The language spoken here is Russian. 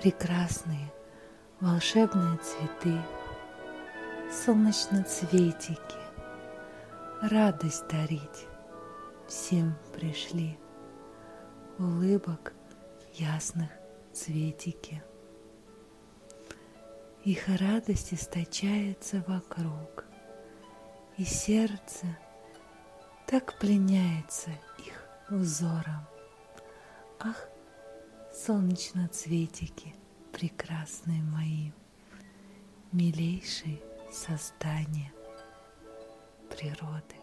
прекрасные волшебные цветы, солнечноцветики, радость дарить всем пришли, улыбок ясных цветики. Их радость источается вокруг, и сердце так пленяется их узором. Ах, солнечноцветики, прекрасные мои, милейшие создания природы.